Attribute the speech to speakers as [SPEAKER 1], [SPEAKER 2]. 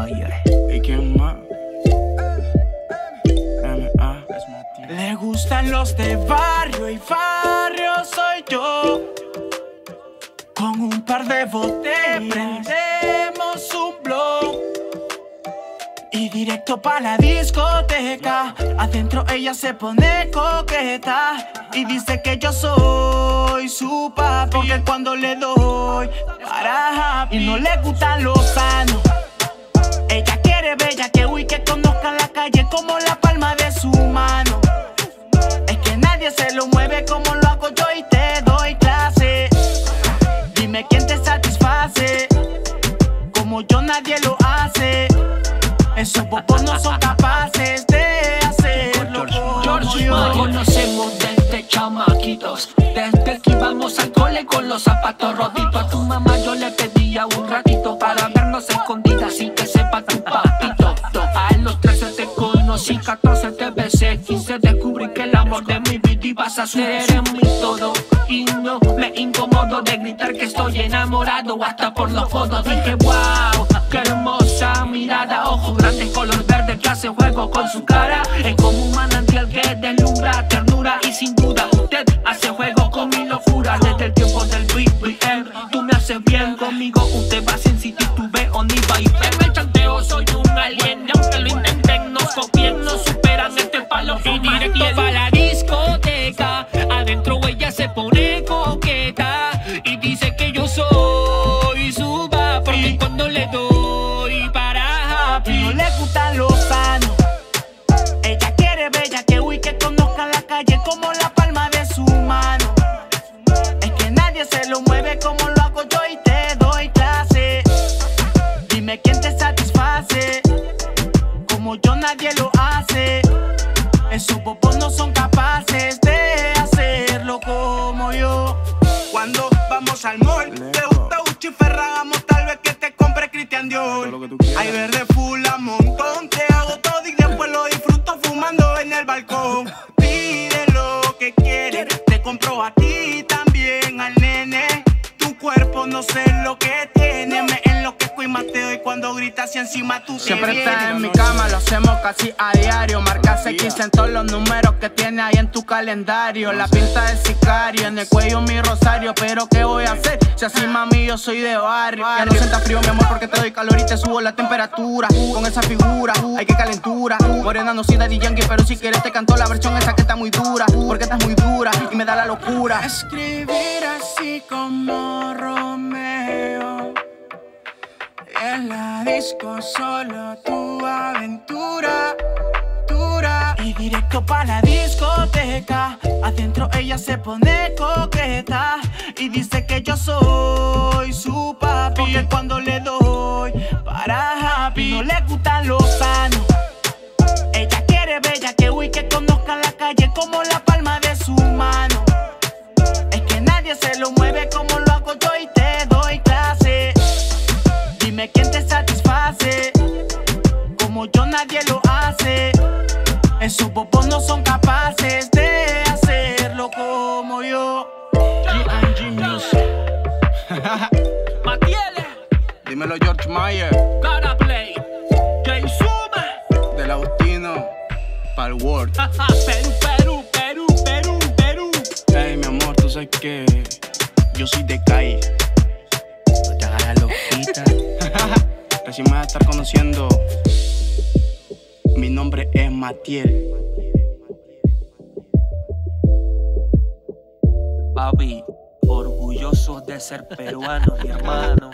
[SPEAKER 1] Mayer.
[SPEAKER 2] ¿Y quién más?
[SPEAKER 3] Le gustan los de barrio y barrio soy yo. Con un par de botellas prendemos un blog. Y directo pa' la discoteca. Adentro ella se pone coqueta. Y dice que yo soy su papi. Porque cuando le doy para happy, y no le gustan los sanos. Ella quiere bella que uy que conozca la calle como la palma de su mano. Es que nadie se lo mueve como lo hago yo y te doy clase. Dime quién te satisface. Como yo nadie lo hace. Esos popos no son capaces de hacerlo
[SPEAKER 1] George
[SPEAKER 3] yo.
[SPEAKER 1] Nos conocemos desde chamaquitos. Desde que íbamos al cole con los zapatos rotitos. 13 tu papito. A los 13 te conocí, 14 te besé, 15 descubrí que el amor de mi vida ibas a ser eres mi todo. Y no me incomodo de gritar que estoy enamorado, hasta por los fotos dije wow, qué hermosa mirada, ojos grandes, color verde que hace juego con su cara, es como un manantial
[SPEAKER 3] Bella que uy que conozca la calle como la palma de su mano. Es que nadie se lo mueve como lo hago yo y te doy clase. Dime quién te satisface. Como yo nadie lo hace. Esos popos no son capaces de hacerlo como yo. Cuando vamos al mall, te gusta Gucci Ferragamo, tal vez que te compre
[SPEAKER 2] que
[SPEAKER 3] Dior. Hay verde full gritas y encima tú te
[SPEAKER 4] Siempre
[SPEAKER 3] vienes.
[SPEAKER 4] está en mi cama, lo hacemos casi a diario. Marcas X en todos los números que tiene ahí en tu calendario. La pinta de sicario, en el cuello mi rosario. Pero ¿qué voy a hacer? Si así mami yo soy de barrio. Ya no sientas frío, mi amor, porque te doy calor y te subo la temperatura. Con esa figura, hay que calentura. Morena no soy Daddy Yankee, pero si quieres te canto la versión esa que está muy dura. Porque estás muy dura y me da la locura.
[SPEAKER 3] Escribir así como Romeo. En la disco solo tu aventura. dura. Y directo pa' la discoteca. Adentro ella se pone coqueta. Y dice que yo soy su papi. Porque cuando le doy para happy, no le gustan los sanos. Ella quiere bella que uy que conozca la calle Son capaces de hacerlo como yo.
[SPEAKER 4] G&G Music.
[SPEAKER 1] Matiele,
[SPEAKER 2] Dímelo, George Mayer,
[SPEAKER 1] Gotta Play, Jay Sume,
[SPEAKER 2] del Agustino, pa'l World.
[SPEAKER 1] Perú, Perú, Perú, Perú, Perú.
[SPEAKER 2] Hey, mi amor, tú sabes que yo soy de calle. No te hagas loquita. Recién me vas a estar conociendo. Mi nombre es Matiel.
[SPEAKER 1] Papi, orgullosos de ser peruanos, mi hermano.